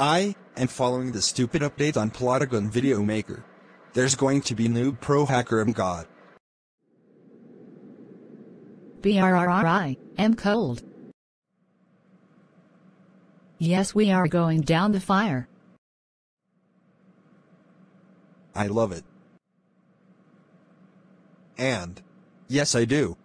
I am following the stupid update on Plotagon Video Maker. There's going to be Noob Pro Hacker M God. BRRRI, am cold. Yes, we are going down the fire. I love it. And, yes I do.